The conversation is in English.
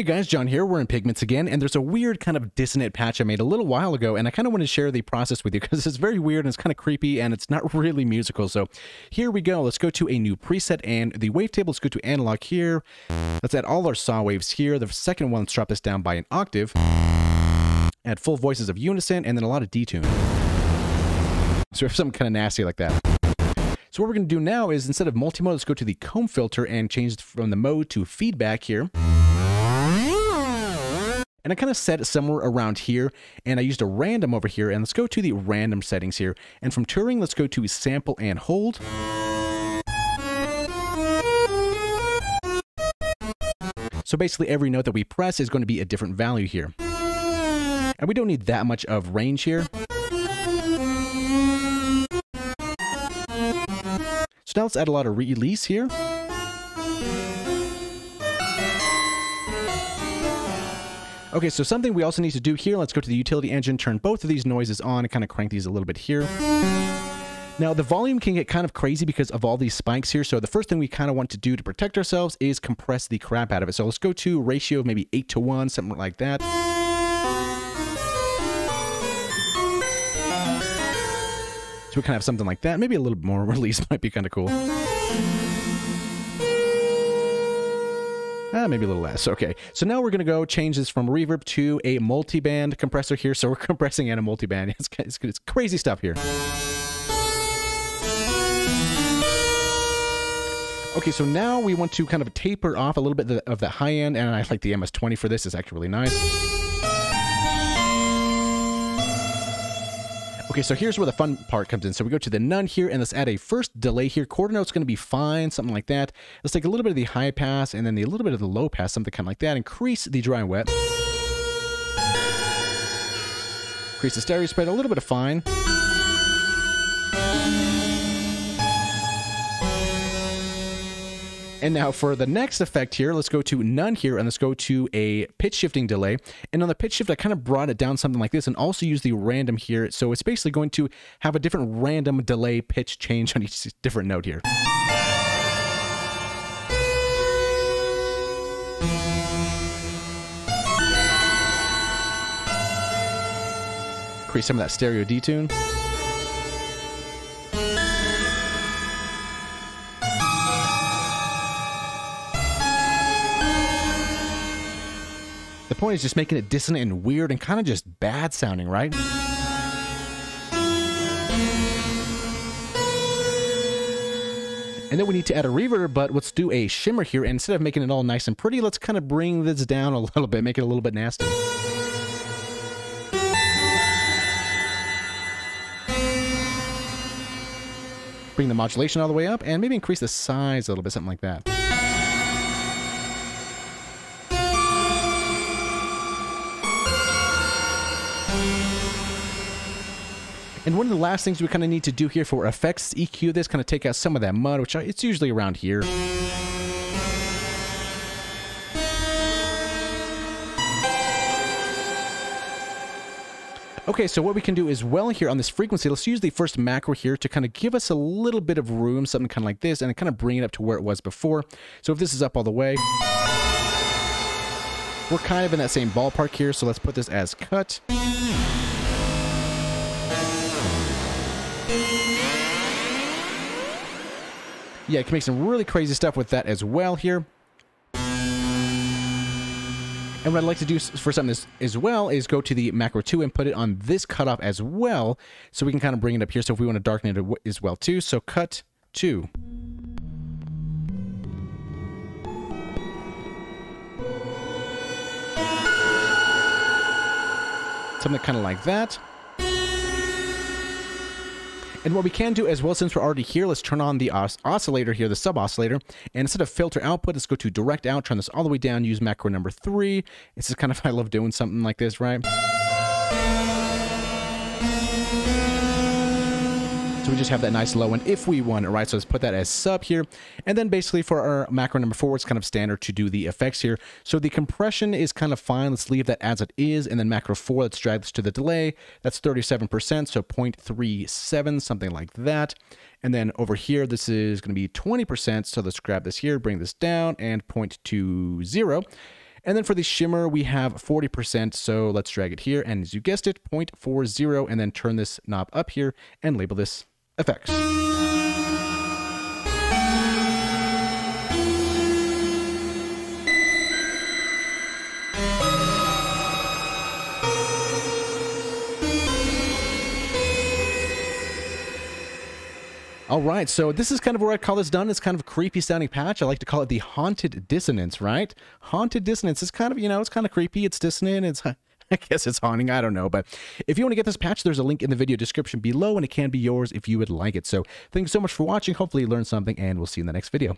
Hey guys, Jon here. We're in Pigments again, and there's a weird kind of dissonant patch I made a little while ago, and I kind of want to share the process with you because it's very weird and it's kind of creepy and it's not really musical. So here we go. Let's go to a new preset and the wavetable. Let's go to analog here. Let's add all our saw waves here. The second one, let's drop this down by an octave. Add full voices of unison and then a lot of detune. So we have something kind of nasty like that. So what we're going to do now is instead of multi-mode, let's go to the comb filter and change from the mode to feedback here. And I kind of set it somewhere around here, and I used a random over here, and let's go to the random settings here. And from Turing, let's go to sample and hold. So basically every note that we press is going to be a different value here. And we don't need that much of range here. So now let's add a lot of release here. Okay, so something we also need to do here, let's go to the utility engine, turn both of these noises on, and kind of crank these a little bit here. Now, the volume can get kind of crazy because of all these spikes here, so the first thing we kind of want to do to protect ourselves is compress the crap out of it. So let's go to ratio of maybe 8 to 1, something like that. So we kind of have something like that. Maybe a little bit more release might be kind of cool. Ah, maybe a little less. Okay, so now we're going to go change this from reverb to a multi-band compressor here. So we're compressing in a multi-band. It's, it's, it's crazy stuff here. Okay, so now we want to kind of taper off a little bit of the high end, and I like the MS-20 for this. It's actually really nice. Okay, so here's where the fun part comes in. So we go to the none here, and let's add a first delay here. Quarter note's going to be fine, something like that. Let's take a little bit of the high pass, and then the, a little bit of the low pass, something kind of like that. Increase the dry and wet. Increase the stereo spread, a little bit of fine. And now for the next effect here, let's go to none here and let's go to a pitch shifting delay. And on the pitch shift, I kind of brought it down something like this and also use the random here. So it's basically going to have a different random delay pitch change on each different note here. Create some of that stereo detune. The point is just making it dissonant and weird and kind of just bad sounding, right? And then we need to add a reverb, but let's do a shimmer here. And instead of making it all nice and pretty, let's kind of bring this down a little bit, make it a little bit nasty. Bring the modulation all the way up, and maybe increase the size a little bit, something like that. And one of the last things we kind of need to do here for effects EQ this, kind of take out some of that mud, which uh, it's usually around here. Okay, so what we can do as well here on this frequency, let's use the first macro here to kind of give us a little bit of room, something kind of like this, and kind of bring it up to where it was before. So if this is up all the way, we're kind of in that same ballpark here, so let's put this as cut. Yeah, you can make some really crazy stuff with that as well here. And what I'd like to do for something as, as well is go to the macro 2 and put it on this cutoff as well, so we can kind of bring it up here. So if we want to darken it as well too, so cut 2. Something kind of like that. And what we can do as well, since we're already here, let's turn on the os oscillator here, the sub oscillator. And instead of filter output, let's go to direct out, turn this all the way down, use macro number three. This is kind of, I love doing something like this, right? We just have that nice low one if we want it, right? So let's put that as sub here. And then basically for our macro number four, it's kind of standard to do the effects here. So the compression is kind of fine. Let's leave that as it is. And then macro four, let's drag this to the delay. That's 37%, so 0.37, something like that. And then over here, this is going to be 20%. So let's grab this here, bring this down, and 0.20. And then for the shimmer, we have 40%. So let's drag it here. And as you guessed it, 0.40, and then turn this knob up here and label this effects. All right, so this is kind of where I call this done. It's kind of a creepy sounding patch. I like to call it the haunted dissonance, right? Haunted dissonance is kind of, you know, it's kind of creepy. It's dissonant. It's, I guess it's haunting. I don't know. But if you want to get this patch, there's a link in the video description below, and it can be yours if you would like it. So thanks so much for watching. Hopefully you learned something, and we'll see you in the next video.